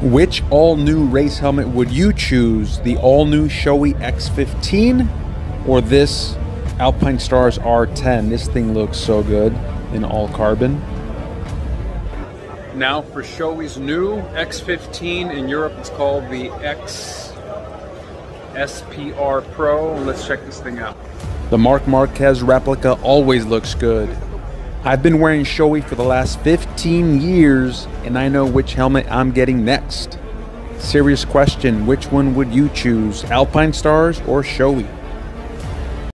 Which all new race helmet would you choose? The all new Shoei X15 or this Alpinestars R10? This thing looks so good in all carbon. Now for Shoei's new X15 in Europe, it's called the X SPR Pro. Let's check this thing out. The Marc Marquez replica always looks good. I've been wearing Shoei for the last 15 years and I know which helmet I'm getting next. Serious question, which one would you choose, Alpine Stars or Shoei?